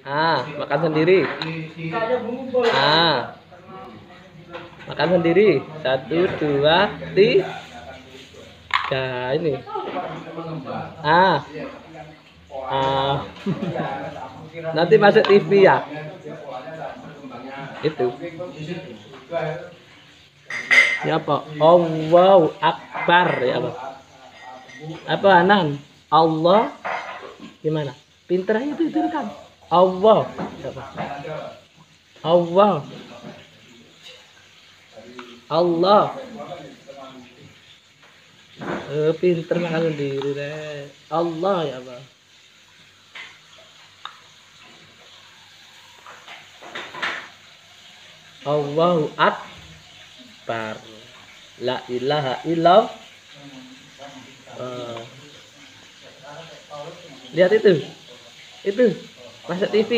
Ah, makan sendiri. Ah. Makan sendiri. Satu, dua, tiga. Ini. Ah. Ah. Nanti masuk TV ya. Itu. Ya apa? Allahu Akbar ya apa? Apa Anan? Allah gimana? Pinter aja itu itu kan. Allah. Allah. Allah. Eh, pinter makan sendiri deh. Allah ya apa? Allahu Akbar. La ilaha illallah. Eh. Lihat itu. Itu. Masuk TV.